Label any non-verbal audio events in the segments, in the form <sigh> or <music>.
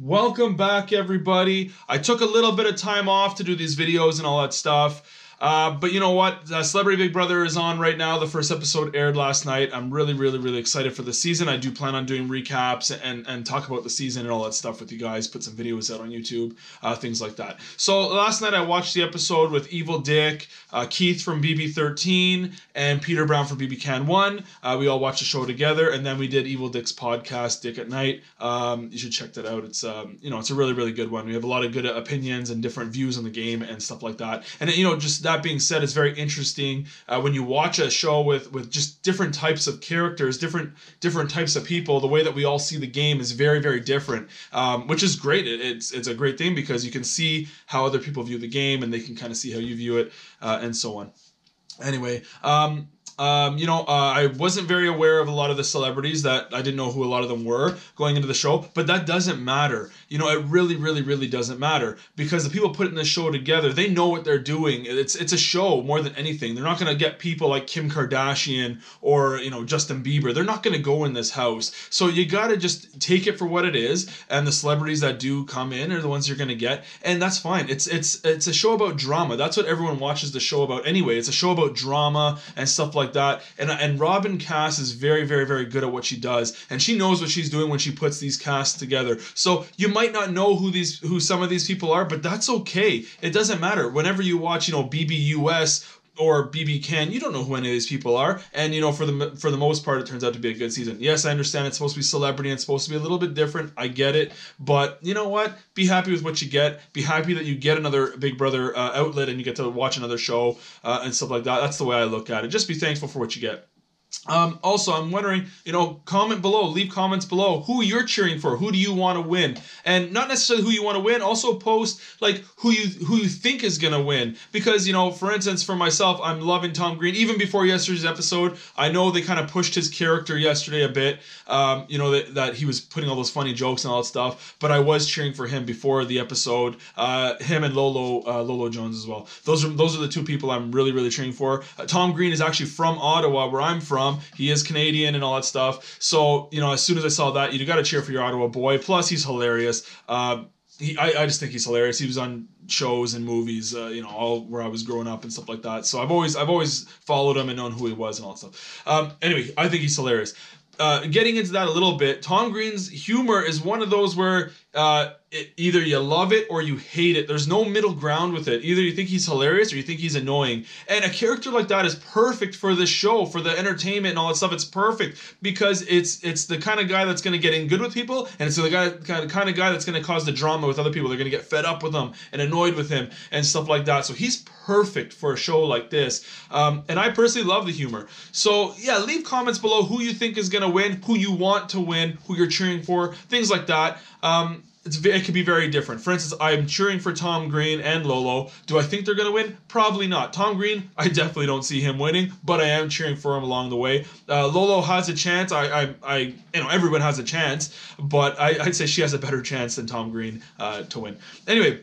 Welcome back, everybody. I took a little bit of time off to do these videos and all that stuff. Uh, but you know what? Uh, Celebrity Big Brother is on right now. The first episode aired last night. I'm really, really, really excited for the season. I do plan on doing recaps and, and talk about the season and all that stuff with you guys. Put some videos out on YouTube, uh, things like that. So last night I watched the episode with Evil Dick, uh, Keith from BB13, and Peter Brown from BB Can 1. Uh, we all watched the show together, and then we did Evil Dick's podcast, Dick at Night. Um, you should check that out. It's um, you know it's a really, really good one. We have a lot of good opinions and different views on the game and stuff like that. And you know just that being said, it's very interesting uh, when you watch a show with with just different types of characters, different different types of people. The way that we all see the game is very very different, um, which is great. It, it's it's a great thing because you can see how other people view the game and they can kind of see how you view it uh, and so on. Anyway, um, um, you know, uh, I wasn't very aware of a lot of the celebrities that I didn't know who a lot of them were going into the show, but that doesn't matter. You know, it really, really, really doesn't matter because the people putting the show together, they know what they're doing. It's it's a show more than anything. They're not going to get people like Kim Kardashian or you know Justin Bieber. They're not going to go in this house. So you got to just take it for what it is, and the celebrities that do come in are the ones you're going to get, and that's fine. It's it's it's a show about drama. That's what everyone watches the show about anyway. It's a show about drama and stuff like like that. And and Robyn Kass is very very very good at what she does, and she knows what she's doing when she puts these casts together. So you might not know who these who some of these people are, but that's okay. It doesn't matter. Whenever you watch, you know, BBUS or BB Can, you don't know who any of these people are, and you know for the for the most part, it turns out to be a good season. Yes, I understand it's supposed to be celebrity and it's supposed to be a little bit different. I get it, but you know what? Be happy with what you get. Be happy that you get another Big Brother uh, outlet and you get to watch another show uh, and stuff like that. That's the way I look at it. Just be thankful for what you get. Um, also, I'm wondering, you know, comment below, leave comments below who you're cheering for. Who do you want to win? And not necessarily who you want to win. Also post like who you who you think is gonna win. Because you know, for instance, for myself, I'm loving Tom Green. Even before yesterday's episode, I know they kind of pushed his character yesterday a bit. Um, you know that, that he was putting all those funny jokes and all that stuff. But I was cheering for him before the episode. Uh, him and Lolo uh, Lolo Jones as well. Those are those are the two people I'm really really cheering for. Uh, Tom Green is actually from Ottawa, where I'm from. He is Canadian and all that stuff. So, you know, as soon as I saw that, you got to cheer for your Ottawa boy. Plus, he's hilarious. Uh, he, I, I just think he's hilarious. He was on shows and movies, uh, you know, all where I was growing up and stuff like that. So I've always I've always followed him and known who he was and all that stuff. Um, anyway, I think he's hilarious. Uh, getting into that a little bit, Tom Green's humor is one of those where uh, it, either you love it or you hate it. There's no middle ground with it. Either you think he's hilarious or you think he's annoying. And a character like that is perfect for the show, for the entertainment and all that stuff. It's perfect because it's it's the kind of guy that's going to get in good with people, and it's the guy kind of, kind of guy that's going to cause the drama with other people. They're going to get fed up with him and annoyed with him and stuff like that. So he's perfect for a show like this. Um, and I personally love the humor. So yeah, leave comments below who you think is going to win, who you want to win, who you're cheering for, things like that. Um, it could be very different. For instance, I'm cheering for Tom Green and Lolo. Do I think they're going to win? Probably not. Tom Green, I definitely don't see him winning, but I am cheering for him along the way. Uh, Lolo has a chance. I, I, I, you know, everyone has a chance, but I, would say she has a better chance than Tom Green uh, to win. Anyway,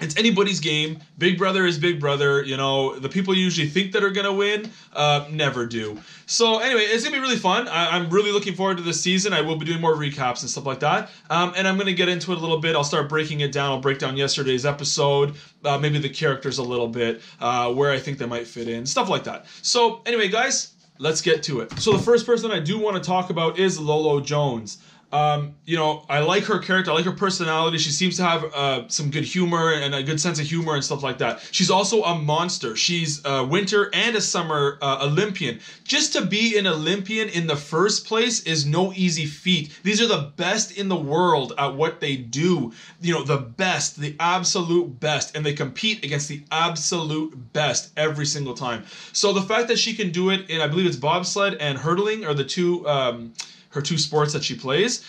it's anybody's game. Big Brother is Big Brother. You know, the people you usually think that are gonna win, uh, never do. So anyway, it's gonna be really fun. I, am really looking forward to this season. I will be doing more recaps and stuff like that. Um, and I'm gonna get into it a little bit. I'll start breaking it down. I'll break down yesterday's episode, uh, maybe the characters a little bit, uh, where I think they might fit in, stuff like that. So anyway, guys, let's get to it. So the first person I do want to talk about is Lolo Jones. Um, you know, I like her character. I like her personality. She seems to have uh, some good humor and a good sense of humor and stuff like that. She's also a monster. She's a winter and a summer uh, Olympian. Just to be an Olympian in the first place is no easy feat. These are the best in the world at what they do. You know, the best, the absolute best, and they compete against the absolute best every single time. So the fact that she can do it in, I believe it's bobsled and hurdling, are the two. Um, her two sports that she plays.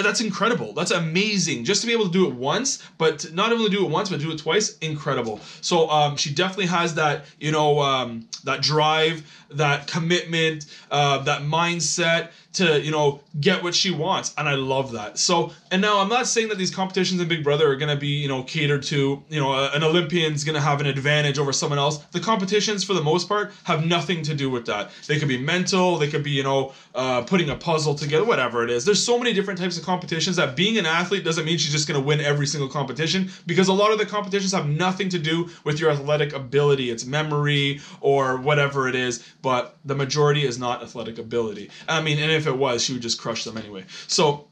That's incredible. That's amazing. Just to be able to do it once, but not only do it once, but do it twice, incredible. So um, she definitely has that, you know, um, that drive, that commitment, uh, that mindset to you know get what she wants and i love that. So and now i'm not saying that these competitions in big brother are to be you know catered to you know an olympian's to have an advantage over someone else. The competitions for the most part have nothing to do with that. They could be mental they could be you know uh, putting a puzzle together whatever it is. There's so many different types of competitions that being an athlete doesn't mean she's just to win every single competition because a lot of the competitions have nothing to do with your athletic ability it's memory or whatever it is but the majority is not athletic ability i mean and if it was, she would just crush them anyway. So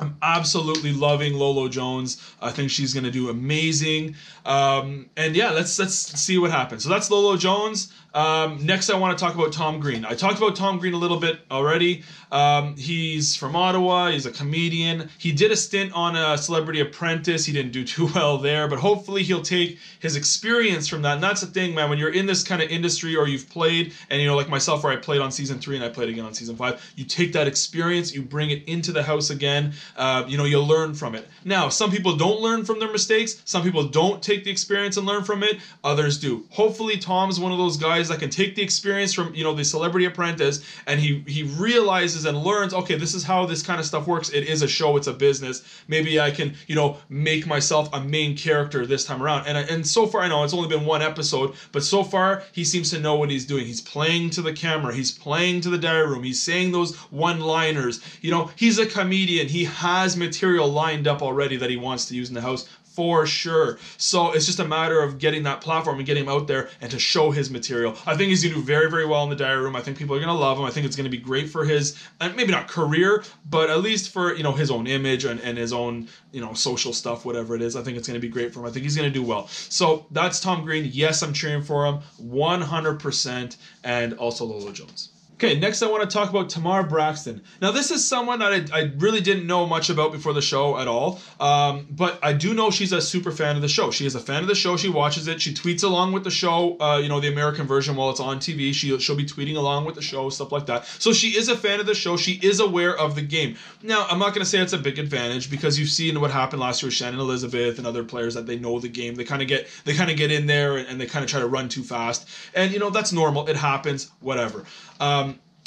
I'm absolutely loving Lolo Jones. I think she's gonna do amazing. Um, and yeah, let's let's see what happens. So that's Lolo Jones. Um, next, I want to talk about Tom Green. I talked about Tom Green a little bit already. Um, he's from Ottawa. He's a comedian. He did a stint on a Celebrity Apprentice. He didn't do too <laughs> well there, but hopefully he'll take his experience from that. And that's the thing, man. When you're in this kind of industry or you've played, and you know, like myself, where I played on season three and I played again on season five, you take that experience, you bring it into the house again. Uh, you know, you'll learn from it. Now, some people don't learn from their mistakes. Some people don't take the experience and learn from it. Others do. Hopefully, Tom's one of those guys guys that can take the experience from you know the Celebrity Apprentice and he he realizes and learns okay this is how this kind of stuff works. It is a show. It's a business. Maybe I can you know make myself a main character this time around. And and so far I know it's only been one episode, but so far he seems to know what he's doing. He's playing to the camera. He's playing to the diary room. He's saying those one-liners. You know he's a comedian. He has material lined up already that he wants to use in the house for sure. So it's just a matter of getting that platform and getting him out there and to show his material. I think he's going to do very, very well in the diary room. I think people are going to love him. I think it's going to be great for his, uh, maybe not career, but at least for, you know, his own image and, and his own, you know, social stuff, whatever it is. I think it's going to be great for him. I think he's going to do well. So that's Tom Green. Yes, I'm cheering for him 100% and also Lolo Jones. Okay, next I want to talk about Tamar Braxton. Now, this is someone that I, I really didn't know much about before the show at all, um, but I do know she's a super fan of the show. She is a fan of the show. She watches it. She tweets along with the show, uh, you know, the American version while it's on TV. She, she'll be tweeting along with the show, stuff like that. So she is a fan of the show. She is aware of the game. Now, I'm not going to say it's a big advantage because you've seen what happened last year with Shannon Elizabeth and other players that they know the game. They kind of get they kind of get in there and, and they kind of try to run too fast. And, you know, that's normal. It happens, whatever. Um,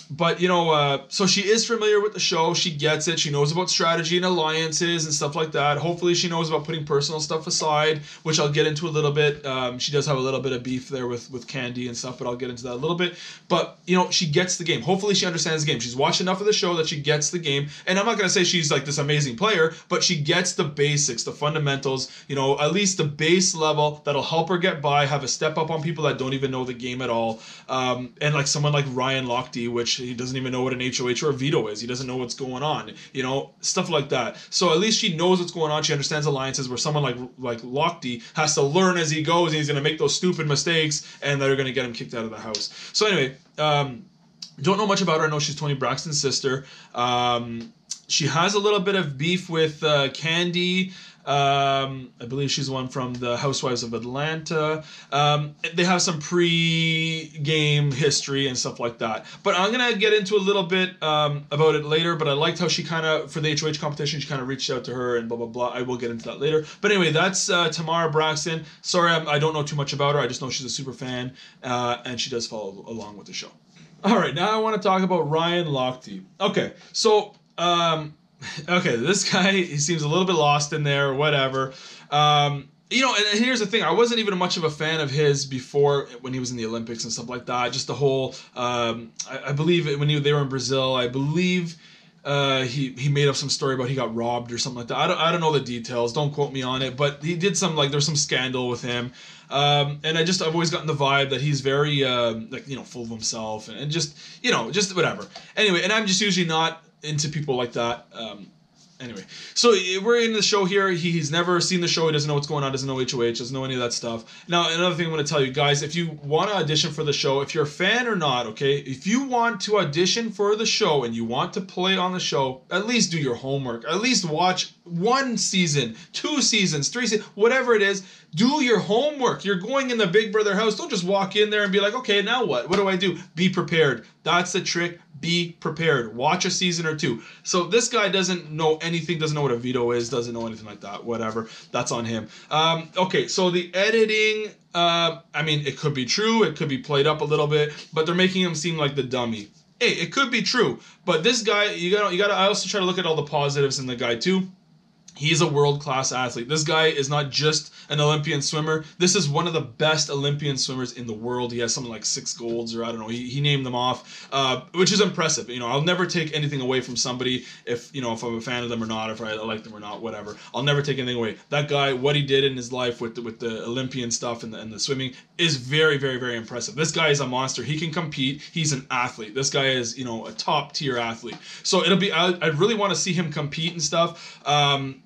but you know, uh, so she is familiar with the show. She gets it. She knows about strategy and alliances and stuff like that. Hopefully, she knows about putting personal stuff aside, which I'll get into a little bit. Um, she does have a little bit of beef there with with Kandi and stuff, but I'll get into that a little bit. But you know, she gets the game. Hopefully, she understands the game. She's watched enough of the show that she gets the game. And I'm not gonna say she's like this amazing player, but she gets the basics, the fundamentals. You know, at least the base level that'll help her get by. Have a step up on people that don't even know the game at all. Um, and like someone like Ryan Lochte, which he doesn't even know what an HOH or a veto is. He doesn't know what's going on. You know, stuff like that. So at least she knows what's going on. She understands alliances. Where someone like like Lochte has to learn as he goes, and he's going to make those stupid mistakes, and that are going to get him kicked out of the house. So anyway. Um, don't know much about her. I know she's Toni Braxton's sister. Um, she has a little bit of beef with uh, Kandi. Um, I believe she's one from the Housewives of Atlanta. Um, they have some pre-game history and stuff like that. But I'm gonna get into a little bit um, about it later. But I liked how she kind of for the HOH competition, she kind of reached out to her and blah blah blah. I will get into that later. But anyway, that's uh, Tamara Braxton. Sorry, I'm, I do not know too much about her. I just know she's a super fan uh, and she does follow along with the show. All right, now I want to talk about Ryan Lochte. Okay, so um, <laughs> okay, this guy he seems a little bit lost in there, whatever. Um, you know, and here's the thing: I wasn't even much of a fan of his before when he was in the Olympics and stuff like that. Just the whole, um, I, I, believe when he, they were in Brazil, I believe. Uh, he he made up some story about he got robbed or something like that. I don't, I don't know the details. Don't quote me on it. But he did some like there's some scandal with him, um, and I just I've always gotten the vibe that he's very uh, like you know full of himself and, and just you know just whatever. Anyway, and I'm just usually not into people like that. Um, anyway, so we're in the show here. He, he's never seen the show. He doesn't know what's going on. Doesn't know HOH. Doesn't know any of that stuff. Now, another thing I'm going to tell you guys: if you want to audition for the show, if you're a fan or not, okay, if you want to audition for the show and you want to play on the show, at least do your homework. At least watch one season, two seasons, three seasons, whatever it is. Do your homework. You're going in the Big Brother house. Don't just walk in there and be like, okay, now what? What do I do? Be prepared. That's the trick be prepared. Watch a season or two. So this guy doesn't know anything, doesn't know what a veto is, doesn't know anything like that. Whatever. That's on him. Um, okay, so the editing, uh, I mean, it could be true, it could be played up a little bit, but they're making him seem like the dummy. hey, it could be true. But this guy, you got to you got to. I also try to look at all the positives in the guy too. He's a world class athlete. This guy is not just an Olympian swimmer. This is one of the best Olympian swimmers in the world. He has something like six golds, or I don't know. He, he named them off, uh, which is impressive. You know, I'll never take anything away from somebody if you know if I'm a fan of them or not, if I like them or not, whatever. I'll never take anything away. That guy, what he did in his life with the, with the Olympian stuff and the, and the swimming is very, very, very impressive. This guy is a monster. He can compete. He's an athlete. This guy is you know a top tier athlete. So it'll be. I, I really want to see him compete and stuff. Um,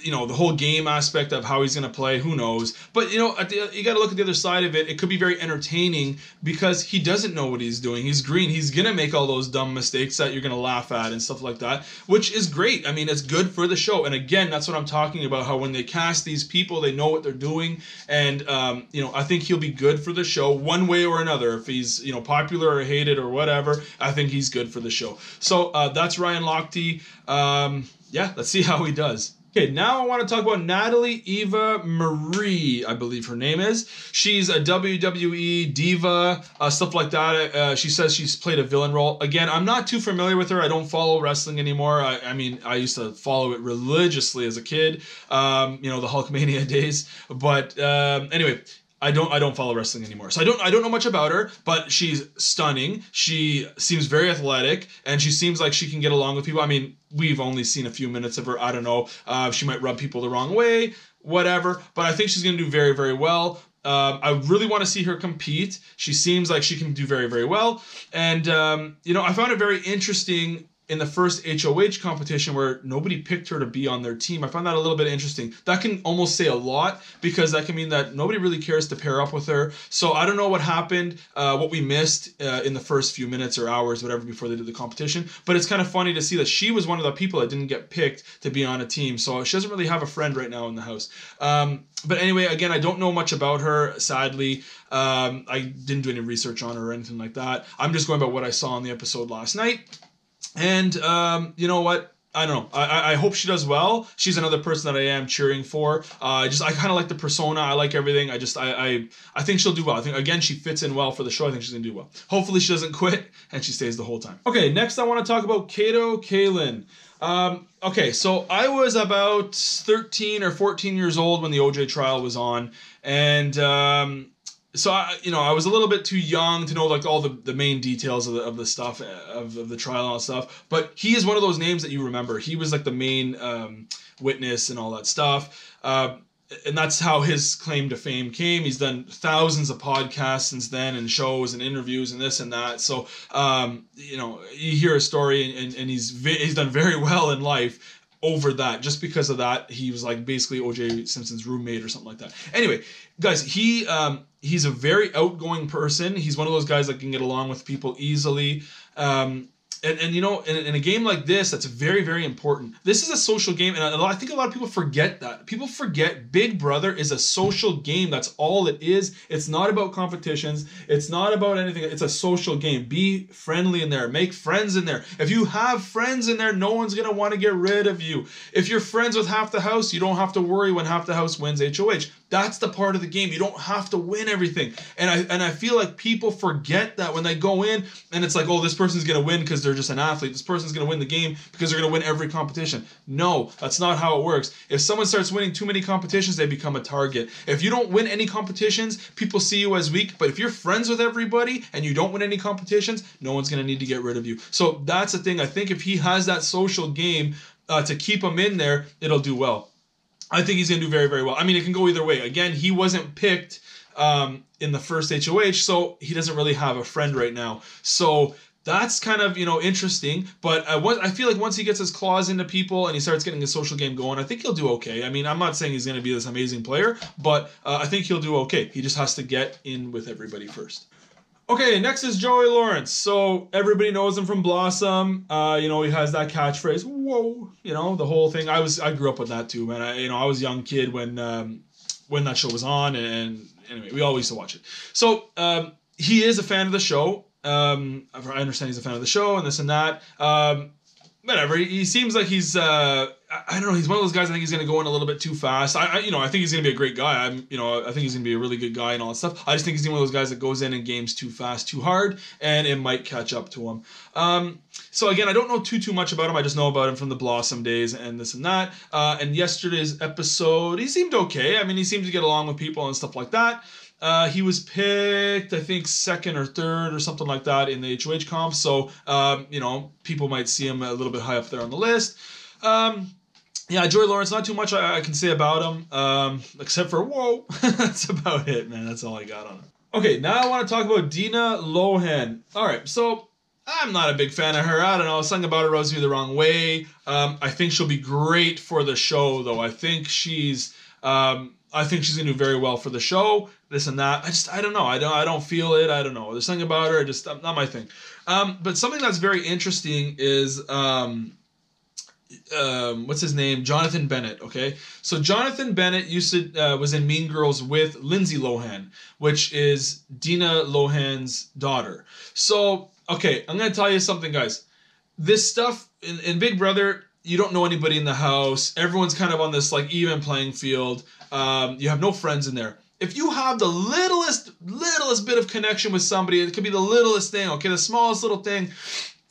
you know the whole game aspect of how he's going to play who knows? But you know the, you got to look at the other side of it. It could be very entertaining because he doesn't know what he's doing. He's green. He's going to make all those dumb mistakes that you're going to laugh at and stuff like that which is great. I mean it's good for the show. And again that's what i'm talking about how when they cast these people they know what they're doing. And um, you know i think he'll be good for the show one way or another. If he's you know popular or hated or whatever i think he's good for the show. So uh, that's ryan lochte. Um, yeah let's see how he does Okay, now I want to talk about Natalie Eva Marie, I believe her name is. She's a WWE diva, uh, stuff like that. Uh, she says she's played a villain role. Again, I'm not too familiar with her. I don't follow wrestling anymore. I, I mean, I used to follow it religiously as a kid, um, you know, the Hulkamania <laughs> days. But um, anyway, I don't I don't follow wrestling anymore. So I don't I don't know much about her, but she's stunning. She seems very athletic and she seems like she can get along with people. I mean, we've only seen a few minutes of her. I don't know. Uh, she might rub people the wrong way, whatever, but I think she's going to do very very well. Um, I really want to see her compete. She seems like she can do very, very well. And, um, you know, I found it very interesting in the first HOH competition where nobody picked her to be on their team. I found that a little bit interesting. That can almost say a lot because that can mean that nobody really cares to pair up with her. So I don't know what happened, uh, what we missed uh, in the first few minutes or hours, whatever, before they did the competition. But it's kind of funny to see that she was one of the people that didn't get picked to be on a team. So she doesn't really have a friend right now in the house. Um, but anyway, again, I don't know much about her, sadly. Um, I didn't do any research on her or anything like that. I'm just going by what I saw on the episode last night. And um, you know what? I don't know. I, I hope she does well. She's another person that I am cheering for. Uh, I just I kind of like the persona. I like everything. I just I, I I think she'll do well. I think again she fits in well for the show. I think she's gonna do well. Hopefully she doesn't quit and she stays the whole time. Okay, next I want to talk about Kato Kaelin. Um, okay, so I was about 13 or 14 years old when the OJ trial was on, and um, so I, you know, I was a little bit too young to know like all the, the main details of the, of the stuff of, of the trial and all stuff. But he is one of those names that you remember. He was like the main um, witness and all that stuff. Uh, and that's how his claim to fame came. He's done thousands of podcasts since then, and shows and interviews and this and that. So, um, you know, you hear a story, and, and, and he's he's done very <laughs> well in life over that just because of that he was like basically oj simpson's roommate or something like that anyway guys he um he's a very outgoing person. He's one of those guys that can get along with people easily. Um and, and you know in, in, a game like this that's very very important. This is a social game and I think a lot of people forget that. People forget big brother is a social game. That's all it is. It's not about competitions. It's not about anything. It's a social game. Be friendly in there. Make friends in there. If you have friends in there no one's going to want to get rid of you. If you're friends with half the house you don't have to worry when half the house wins HOH that's the part of the game. You don't have to win everything. And I and I feel like people forget that when they go in and it's like, oh, this person's gonna win because they're just an athlete. This person's gonna win the game because they're gonna win every competition. No, that's not how it works. If someone starts winning too many competitions, they become a target. If you don't win any competitions, people see you as weak. But if you're friends with everybody and you don't win any competitions, no one's gonna need to get rid of you. So that's the thing. I think if he has that social game uh, to keep him in there, it'll do well. I think he's going to do very, very well. I mean, it can go either way. Again, he wasn't picked um, in the first HOH, so he doesn't really have a friend right now. So that's kind of you know interesting. But I, I feel like once he gets his claws into people and he starts getting his social game going, I think he'll do okay. I mean, I'm not saying he's going to be this amazing player, but uh, I think he'll do okay. He just has to get in with everybody first. Okay, next is Joey Lawrence. So everybody knows him from Blossom. Uh, you know, he has that catchphrase, "Whoa!" You know, the whole thing. I was, I grew up with that too, man. I, you know, I was a young kid when, um, when that show was on, and anyway, we all used to watch it. So um, he is a fan of the show. Um, I understand he's a fan of the show and this and that. Um, whatever. He, he seems like he's uh, I, don't know. He's one of those guys. I think he's going to go in a little bit too fast. I, I you know I think he's going to be a great guy. I'm you know I think he's going to be a really good guy and all that stuff. I just think he's one of those guys that goes in and games too fast, too hard, and it might catch up to him. Um, so again, I don't know too too much about him. I just know about him from the Blossom days and this and that. Uh, and yesterday's episode, he seemed okay. I mean, he seemed to get along with people and stuff like that. Uh, he was picked, I think, second or third or something like that in the HOH comp. So, um, you know, people might see him a little bit high up there on the list. Um, yeah, Joey Lawrence, not too much I, I can say about him, um, except for whoa. <laughs> That's about it, man. That's all I got on him. Okay, now I want to talk about Dina Lohan. All right, so I'm not a big fan of her. I don't know. Something about her rubs me the wrong way. Um, I think she'll be great for the show, though. I think she's. Um, I think she's gonna do very well for the show. This and that. I just I don't know. I don't I don't feel it. I don't know. There's something about her. Just not my thing. Um, but something that's very interesting is um, um, what's his name? Jonathan Bennett. Okay, so Jonathan Bennett used to uh, was in Mean Girls with Lindsay Lohan, which is Dina Lohan's daughter. So okay, I'm gonna tell you something, guys. This stuff in, in Big Brother, you don't know anybody in the house. Everyone's kind of on this like even playing field. Um, you have no friends in there. If you have the littlest, littlest bit of connection with somebody, it could be the littlest thing, okay, the smallest little thing,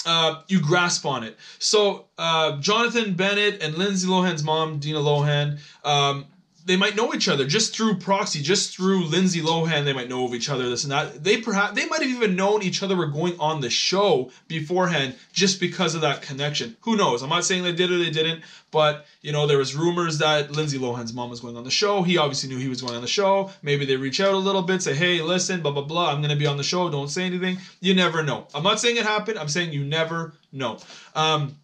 uh, you grasp on it. So uh, Jonathan Bennett and Lindsay Lohan's mom, Dina Lohan, um, they might know each other just through proxy, just through Lindsay Lohan. They might know of each other, this and that. They perhaps they might have even known each other were going on the show beforehand, just because of that connection. Who knows? I'm not saying they did or they didn't, but you know there was rumors that Lindsay Lohan's mom was going on the show. He obviously knew he was going on the show. Maybe they reach out a little bit, say, "Hey, listen, blah blah blah. I'm gonna be on the show. Don't say anything." You never know. I'm not saying it happened. I'm saying you never know. Um,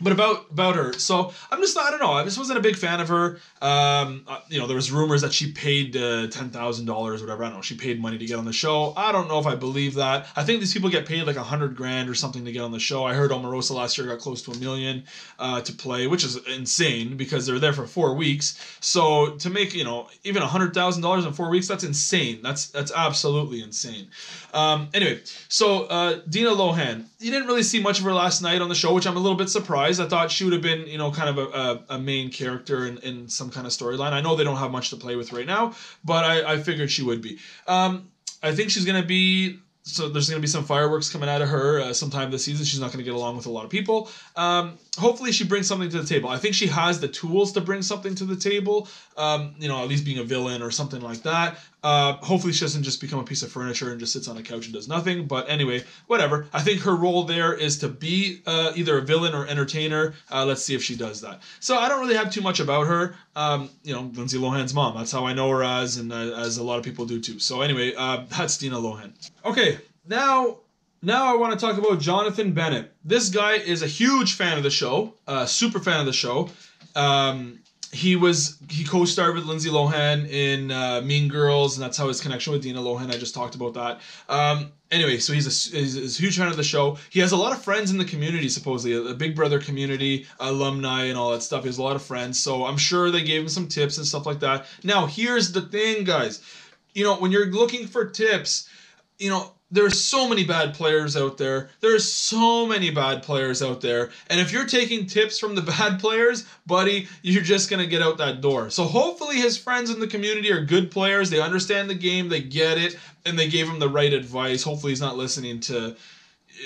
but about about her, so I'm just I don't know. I just wasn't a big fan of her. Um, uh, you know, there was rumors that she paid uh, ten thousand dollars, whatever. I don't know. She paid money to get on the show. I don't know if I believe that. I think these people get paid like a hundred grand or something to get on the show. I heard Omarosa last year got close to a million uh, to play, which is insane because they're there for four weeks. So to make you know even a hundred thousand dollars in four weeks, that's insane. That's that's absolutely insane. Um, anyway, so uh, Dina Lohan, you didn't really see much of her last night on the show, which I'm a little bit surprised. I thought she would have been, you know, kind of a, a, a main character in, in some kind of storyline. I know they don't have much to play with right now, but I, I figured she would be. Um, I think she's going to be so there's going to be some fireworks coming out of her uh, sometime this season. She's not going to get along with a lot of people. Um, hopefully, she brings something to the table. I think she has the tools to bring something to the table. Um, you know, at least being a villain or something like that. Uh, hopefully, she doesn't just become a piece of furniture and just sits on a couch and does nothing. But anyway, whatever. I think her role there is to be uh, either a villain or entertainer. Uh, let's see if she does that. So I don't really have too much about her. Um, you know, Lindsay Lohan's mom. That's how I know her as, and uh, as a lot of people do too. So anyway, uh, that's Dina Lohan. Okay, now now I want to talk about Jonathan Bennett. This guy is a huge fan of the show, uh, super fan of the show. Um, he was he co-starred with Lindsay Lohan in uh, Mean Girls, and that's how his connection with Dina Lohan. I just talked about that. Um, anyway, so he's a, he's a huge fan of the show. He has a lot of friends in the community, supposedly a, a Big Brother community, alumni, and all that stuff. He has a lot of friends, so I'm sure they gave him some tips and stuff like that. Now, here's the thing, guys. You know, when you're looking for tips, you know, there's so many bad players out there. There's so many bad players out there. And if you're taking tips from the <laughs> bad players, buddy, you're just going to get out that door. So hopefully his friends in the community are good players. They understand the game, they get it, and they gave him the right advice. Hopefully he's not listening to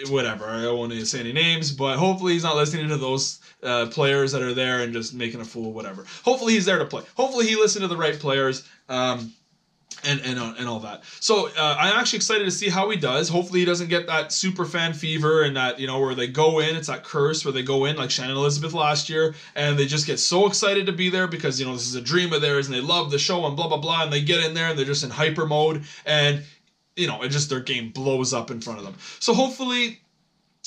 whatever. I want to say any names, but hopefully he's not listening to those uh, players that are there and just making a fool, whatever. Hopefully he's there to play. Hopefully he listened to the right players. Um, and and uh, and all that. So uh, I'm actually excited to see how he does. Hopefully he doesn't get that super fan fever and that you know where they go in. It's that curse where they go in like Shannon Elizabeth last year, and they just get so excited to be there because you know this is a dream of theirs and they love the show and blah blah blah, and they get in there and they're just in hyper mode and you know it just their game blows up in front of them. So hopefully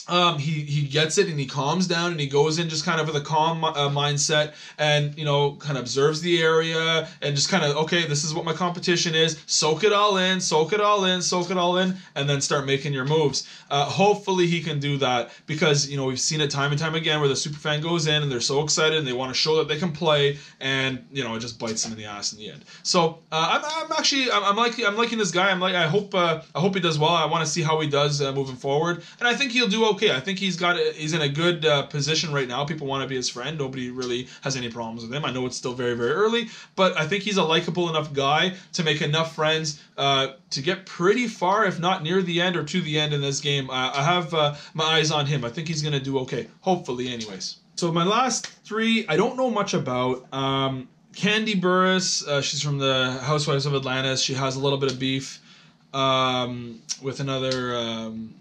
um, he he gets it and he calms down and he goes in just kind of with a calm uh, mindset and you know kind of observes the area and just kind of okay this is what my competition is. Soak it all in soak it all in soak it all in and then start making your moves. Uh, hopefully he can do that because you know we've seen it time and time again where the super fan goes in and they're so excited and they want to show that they can play and you know it just bites them in the ass in the end. So uh, I'm, I'm actually I'm, I'm liking I'm liking this guy. I'm like I hope uh, I hope he does well. I want to see how he does uh, moving forward. And I think he'll do okay. I think he's got a, he's in a good uh, position right now. People want to be his friend. Nobody really has any problems with him. I know it's still very very early, but I think he's a likable enough guy to make enough friends uh, to get pretty far, if not near the end or to the end in this game. I have uh, my eyes on him. I think he's gonna do okay. Hopefully, anyways. So my last three, I don't know much about. Um, Kandi Burruss, uh, she's from the Housewives of Atlantis. She has a little bit of beef um, with another um,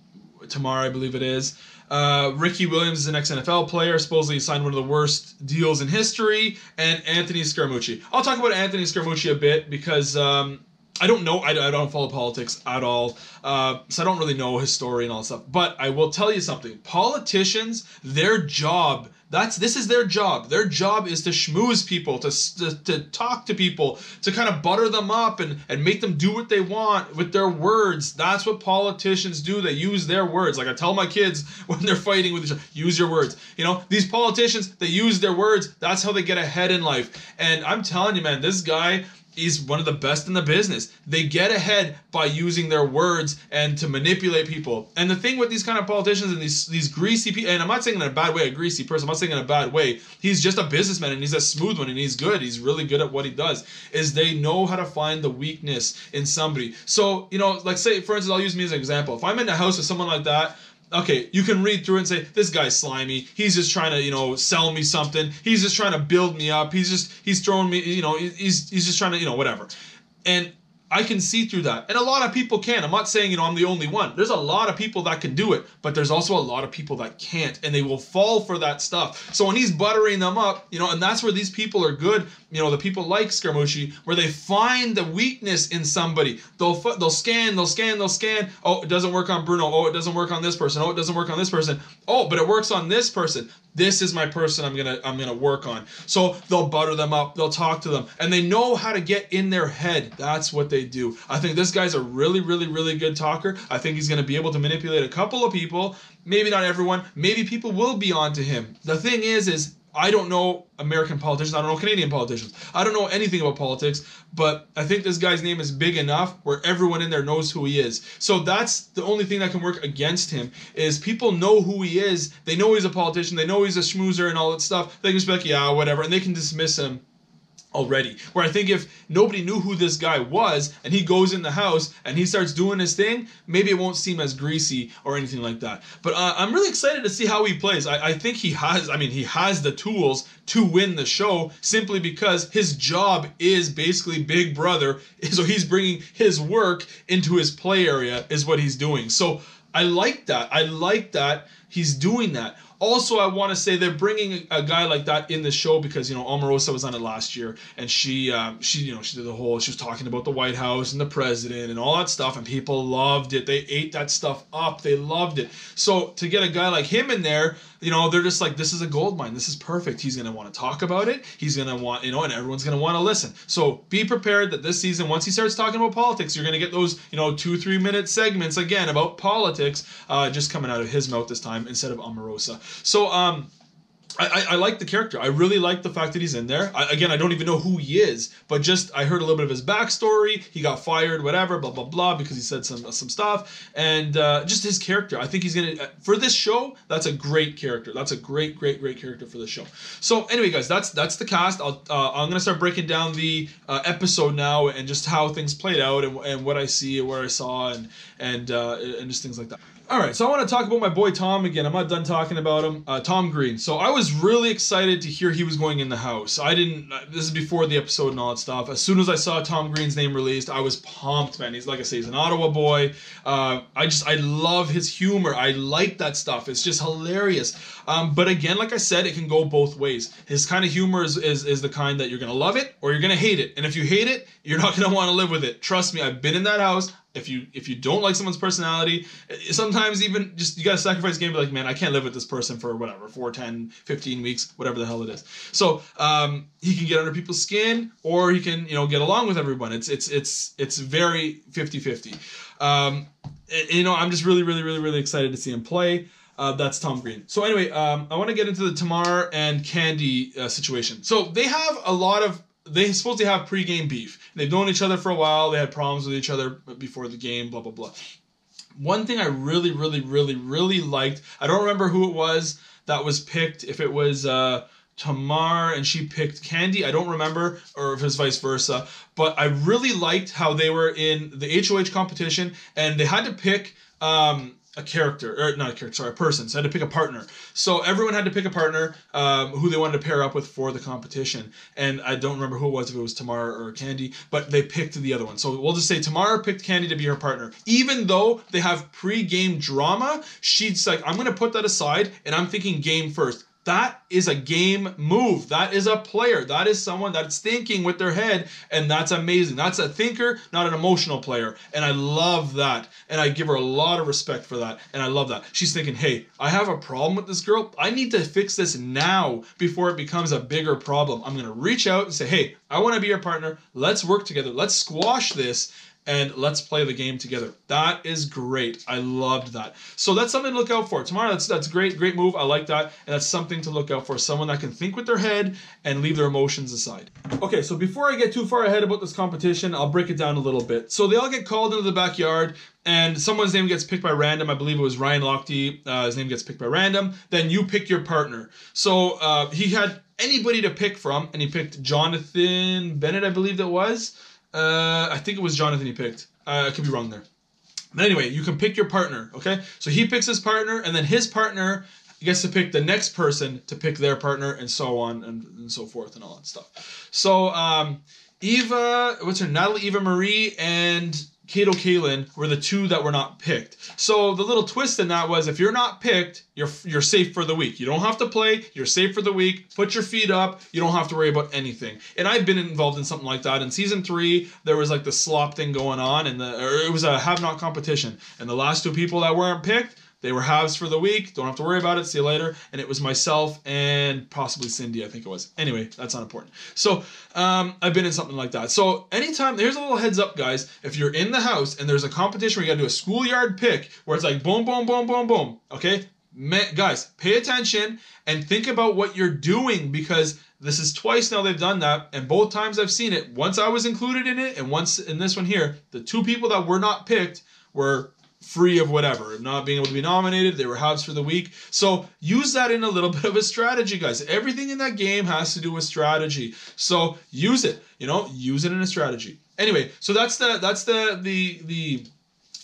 Tamar, I believe it is. Uh, Ricky Williams is an ex NFL player. Supposedly, signed one of the worst deals in history. And Anthony Scaramucci. I'll talk about Anthony Scaramucci a bit because um, I don't know. I, I don't follow politics at all. Uh, so I don't really know his story and all that stuff. But I will tell you something. Politicians, their job that's this is their job. Their job is to schmooze people, to, to, to talk to people, to kind of butter them up and, and make them do what they want with their words. That's what politicians do. They use their words. Like I tell my kids <laughs> when they're fighting with each other, use your words. You know, these politicians, they use their words. That's how they get ahead in life. And I'm telling you, man, this guy is one of the best in the business. They get ahead by using their words and to manipulate people. And the thing with these kind of politicians and these these greasy people, and I'm not saying in a bad way, a greasy person. I'm not saying in a bad way. He's just a businessman and he's a smooth one and he's good. He's really good at what he does. Is they know how to find the weakness in somebody. So you know, like say for instance, I'll use me as an example. If I'm in a house with someone like that okay, you can read through and say, this guy's slimy. He's just trying to, you know, sell me something. He's just trying to build me up. He's just, he's throwing me, you know, he's, he's just trying to, you know, whatever. And I can see through that. And a lot of people can. I'm not saying, you know, I'm the only one. There's a lot of people that can do it, but there's also a lot of people that can't, and they will fall for that stuff. So when he's buttering them up, you know, and that's where these people are good, you know, the people like Scaramucci, where they find the weakness in somebody. They'll they'll scan, they'll scan, they'll scan. Oh, it doesn't work on Bruno. Oh, it doesn't work on this person. Oh, it doesn't work on this person. Oh, but it works on this person this is my person I'm gonna I'm gonna work on. So they'll butter them up, they'll talk to them, and they know how to get in their head. That's what they do. I think this guy's a really, really, really good talker. I think he's gonna be able to manipulate a couple of people. Maybe not everyone. Maybe people will be on to him. The thing is, is I don't know American politicians. I don't know Canadian politicians. I don't know anything about politics, but I think this guy's name is big enough where everyone in there knows who he is. So that's the only thing that can work against him is people know who he is. They know he's a politician. They know he's a schmoozer and all that stuff. They can just be like, yeah, whatever, and they can dismiss him already. Where I think if nobody knew who this guy was and he goes in the house and he starts doing his thing, maybe it won't seem as greasy or anything like that. But uh, I'm really excited to see how he plays. I, I think he has, I mean, he has the tools to win the show simply because his job is basically Big Brother. <laughs> So he's bringing his work into his play area, is what he's doing. So I like that. I like that he's doing that. Also, I want to say they're bringing a guy like that in the show because you know Omarosa was on it last year, and she, um, she, you know, she did the whole. She was talking about the White House and the president and all that stuff, and people loved it. They ate that stuff up. They loved it. So to get a guy like him in there, you know, they're just like, this is a gold mine. This is perfect. He's gonna want to talk about it. He's gonna want, you know, and everyone's gonna want to listen. So be prepared that this season, once he starts talking about politics, you're gonna get those, you know, two three minute segments again about politics, uh, just coming out of his mouth this time instead of Omarosa. So um, I, I, like the character. I really like the fact that he's in there. I, again, I don't even know who he is, but just I heard a little bit of his backstory. He got fired, whatever, blah blah blah, because he said some some stuff, and uh, just his character. I think he's gonna uh, for this show. That's a great character. That's a great, great, great character for the show. So anyway, guys, that's that's the cast. I'll uh, I'm gonna start breaking down the uh, episode now and just how things played out and, and what I see and where I saw and and uh, and just things like that. All right, so I want to talk about my boy Tom again. I'm not done talking about him. Uh, Tom Green. So I was really excited to hear he was going in the house. I didn't. Uh, this is before the episode and all that stuff. As soon as I saw Tom Green's name released, I was pumped, man. He's like I say, he's an Ottawa boy. Uh, I just I love his humor. I like that stuff. It's just hilarious. Um, but again, like I said, it can go both ways. His kind of humor is, is is the kind that you're gonna love it or you're gonna hate it. And if you hate it, you're not gonna want to live with it. Trust me, I've been in that house if you if you don't like someone's personality eh, sometimes even just you gotta sacrifice game be like man i can't live with this person for whatever 4 10 15 weeks whatever the hell it is so um, he can get under people's skin or he can you know get along with everyone it's it's it's it's very 50 50 um, eh, you know i'm just really really really really excited to see him play uh, that's Tom Green. So anyway, um, I want to get into the Tamar and Kandi uh, situation. So they have a lot of they supposed to have pre-game beef. They've known each other for a while. They had problems with each other before the game. Blah blah blah. one thing I really, really, really, really liked. I don't remember who it was that was picked. If it was uh, Tamar and she picked Kandi, I don't remember, or if it was vice versa. But I really liked how they were in the HOH competition and they had to pick. Um, a character, or not a character, sorry, a person. So I had to pick a partner. So everyone had to pick a partner um, who they wanted to pair up with for the competition. And I don't remember who it was, if it was Tamara or Kandi, but they picked the other one. So we'll just say Tamara picked Kandi to be her partner. Even though they have pre-game drama, she's like, I'm gonna put that aside and I'm thinking game first. That is a game move. That is a player. That is someone that's thinking with their head, and that's amazing. That's a thinker, not an emotional player. And I love that. And I give her a lot of respect for that. And I love that. She's thinking, hey, I have a problem with this girl. I need to fix this now before it becomes a bigger problem. I'm going to reach out and say, hey, I want to be your partner. Let's work together. Let's squash this and let's play the game together. That is great. I loved that. So that's something to look out for. Tamar, that's that's great, great move. I like that. And that's something to look out for. Someone that can think with their head and leave their emotions aside. Okay, so before I get too far ahead about this competition, I'll break it down a little bit. So they all get called into the backyard and someone's name gets picked by random. I believe it was Ryan Lochte. Uh, his name gets picked by random. Then you pick your partner. So uh, he had anybody to pick from, and he picked Jonathan Bennett, I believe that was. Uh, I think it was Jonathan he picked. Uh, I could be wrong there. But anyway, you can pick your partner, okay? So he picks his partner, and then his partner gets to pick the next person to pick their partner, and so on and, and so forth, and all that stuff. So um, Eva, what's her? Natalie Eva Marie and Kato Kaelin were the two that were not picked. So the little twist in that was if you're not picked, you're you're safe for the week. You don't have to play. You're safe for the week. Put your feet up. You don't have to worry about anything. And I've been involved in something like that. In season three, there was like the slop thing going on, and the it was a have not competition. And the last two people that weren't picked, they were haves for the week. Don't have to worry about it. See you later. And it was myself and possibly Cindy, I think it was. Anyway, that's not important. So um, I've been in something like that. So anytime, here's a little heads up, guys. If you're in the house and there's a competition where you got to do a schoolyard pick where it's like boom, boom, boom, boom, boom. Okay, guys, pay attention and think about what you're doing because this is twice now they've done that, and both times I've seen it. Once I was included in it, and once in this one here, the two people that were not picked were free of whatever, not being able to be nominated. They were haves for the week. So use that in a little <laughs> bit of a strategy, guys. Everything in that game has to do with strategy. So use it. You know, use it in a strategy. Anyway, so that's the that's the the the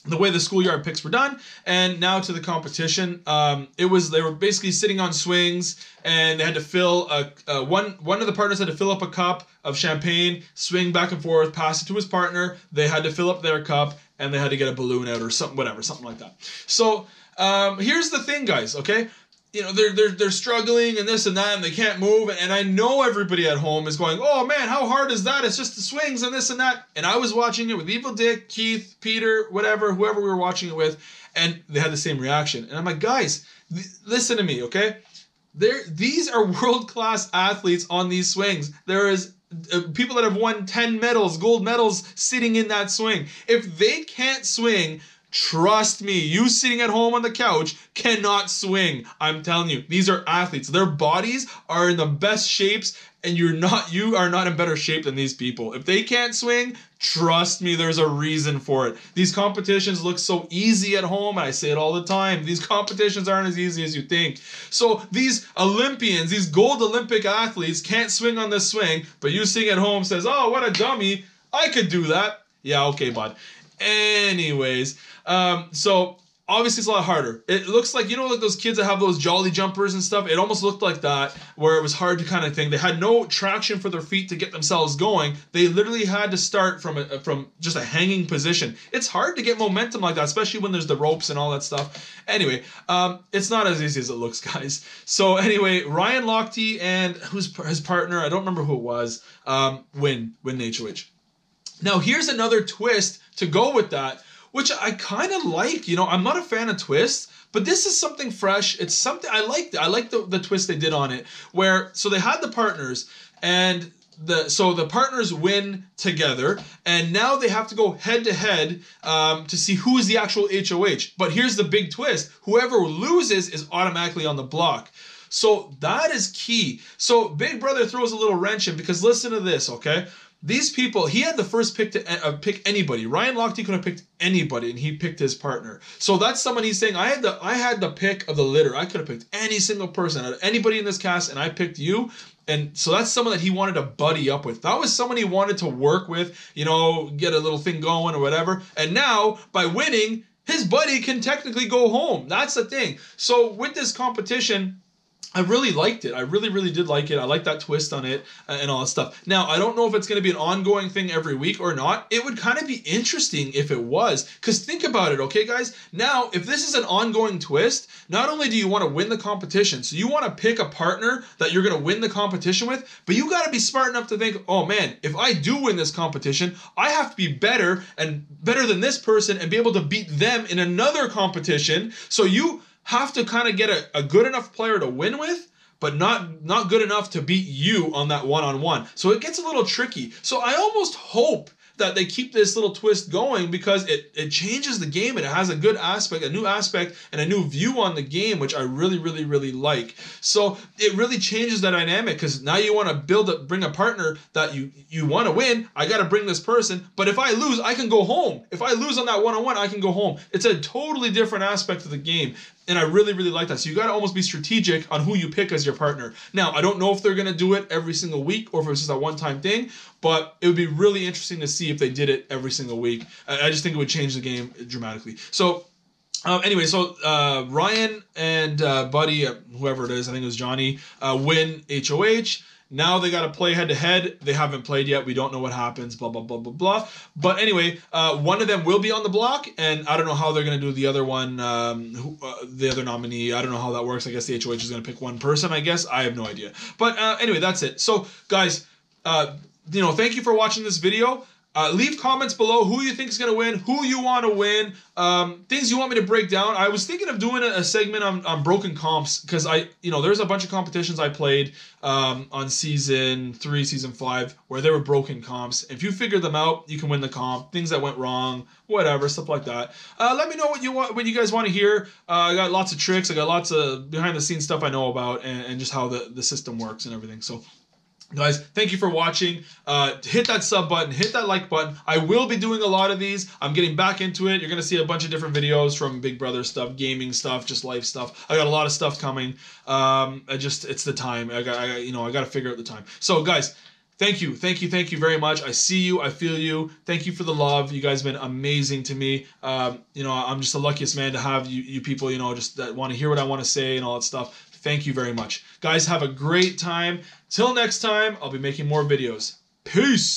the way the schoolyard picks were done and now to the competition um, it was they were basically sitting on swings and they had to fill a, a, one one of the partners had to fill up a cup of champagne swing back and forth pass it to his partner they had to fill up their cup and they had to get a balloon out or something, whatever, something like that. So um, here's the thing, guys. Okay, you know they're they're they're struggling and this and that and they can't move and I know everybody at home is going, oh man, how hard is that? It's just the swings and this and that. And I was watching it with Evil Dick, Keith, Peter, whatever, whoever we were watching it with, and they had the same reaction. And I'm like, guys, th- listen to me, okay? There, these are <laughs> world class athletes on these swings. There is uh, people that have won 10 medals, gold medals, sitting in that swing. If they can't swing, Trust me, you sitting at home on the couch cannot swing. I'm telling you, these are athletes. Their bodies are in the best shapes and you're not you are not in better shape than these people. If they can't swing, trust me, there's a reason for it. These competitions look so easy at home, and I say it all the time. These competitions aren't as easy as you think. So these Olympians, these gold Olympic athletes can't swing on this swing, but you sitting at home says, "Oh, what a dummy. I could do that." Yeah, okay, bud. Anyways, um, so obviously it's a lot harder. It looks like you know like those kids that have those jolly jumpers and stuff. It almost looked like that where it was hard to kind of thing. They had no traction for their feet to get themselves going. They literally had to start from a, from just a hanging position. It's hard to get momentum like that, especially when there's the ropes and all that stuff. Anyway, um, it's not as easy as it looks, <laughs> guys. So anyway, Ryan Lochte and who's his partner? I don't remember who it was. Um, win win HOH. Now here's another twist to go with that which I kind of like. You know, I'm not a fan of twists, but this is something fresh. It's something I liked. I like the, the twist they did on it, where so they had the partners and the so the partners win together, and now they have to go head to head to see who is the actual HOH. But here's the big twist: whoever loses is automatically on the block. So that is key. So Big Brother throws a little wrench in because listen to this, okay? These people, he had the first pick to uh, pick anybody. Ryan Lochte could have picked anybody, and he picked his partner. So that's someone he's saying I had the I had the pick of the litter. I could have picked any single person, anybody in this cast, and I picked you. And so that's someone that he wanted to buddy up with. That was someone he wanted to work with, you know, get a little thing going or whatever. And now by winning, his buddy can technically go home. That's the thing. So with this competition I really liked it. I really, really did like it. I like that twist on it uh, and all that stuff. Now, I don't know if it's going to be an ongoing thing every week or not. It would kind of be interesting if it was. Because think about it, okay, guys? Now, if this is an ongoing twist, not only do you want to win the competition, so you want to pick a partner that you're going to win the competition with, but you got to be smart enough to think, oh man, if I do win this competition, I have to be better and better than this person and be able to beat them in another competition. So you have to kind of get a, a good enough player to win with, but not not good enough to beat you on that one on one. So it gets a little tricky. So I almost hope that they keep this little twist going because it, it changes the game and it has a good aspect, a new aspect, and a new view on the game, which I really, really, really like. So it really changes the dynamic because now you want to build a bring a partner that you you want to win. I got to bring this person, but if I lose, I can go home. If I lose on that one on one, I can go home. It's a totally different aspect of the game. And I really, really like that. So you got to almost be strategic on who you pick as your partner. Now, I don't know if they're going to do it every single week or if it's just a one time thing, but it would be really interesting to see if they did it every single week. I just think it would change the game dramatically. So, um, anyway, so uh, Ryan and uh, Buddy, uh, whoever it is, I think it was Johnny, uh, win HOH. Now they got to play head to head. They haven't played yet. We don't know what happens. Blah blah blah blah blah. But anyway, uh, one of them will be on the block, and I don't know how they're gonna do the other one. Um, who, uh, the other nominee. I don't know how that works. I guess the HOH is gonna pick one person. I guess I have no idea. But uh, anyway, that's it. So guys, uh, you know, thank you for watching this video. Uh, leave comments below who you think is going to win, who you want to win, um, things you want me to break down. I was thinking of doing a, a segment on, on broken comps because I, you know, there's a bunch of competitions I played um, on season three, season five, where there were broken comps. If you figure them out, you can win the comp. Things that went wrong, whatever, stuff like that. Uh, let me know what you want, what you guys want to hear. Uh, I got lots of tricks. I got lots of behind the scenes stuff I know about, and, and just how the the system works and everything. So Guys, thank you for watching. Uh, hit that sub button, hit that like button. I will be doing a lot of these. I'm getting back into it. You're going to see a bunch of different videos from Big Brother stuff, gaming stuff, just life stuff. I got a lot of stuff coming. Um, I just, it's the time. I got, I, you know, I got to figure out the time. So, guys, thank you, thank you, thank you very much. I see you, I feel you. Thank you for the love. You guys have been amazing to me. Um, you know, I'm just the luckiest man to have you, you people, you know, just that want to hear what I want to say and all that stuff. Thank you very much. Guys, have a great time. Till next time, I'll be making more videos. Peace!